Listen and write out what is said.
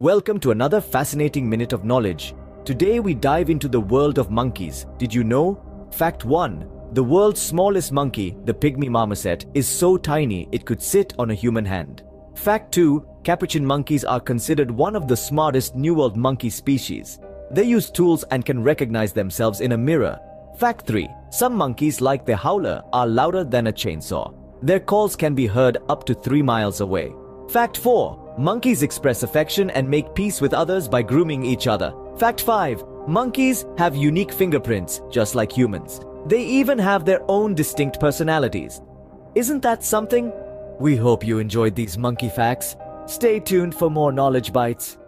Welcome to another fascinating minute of knowledge. Today we dive into the world of monkeys. Did you know? Fact 1. The world's smallest monkey, the pygmy marmoset, is so tiny it could sit on a human hand. Fact 2. Capuchin monkeys are considered one of the smartest New World monkey species. They use tools and can recognize themselves in a mirror. Fact 3. Some monkeys, like the howler, are louder than a chainsaw. Their calls can be heard up to 3 miles away. Fact 4. Monkeys express affection and make peace with others by grooming each other. Fact 5. Monkeys have unique fingerprints, just like humans. They even have their own distinct personalities. Isn't that something? We hope you enjoyed these monkey facts. Stay tuned for more knowledge bites.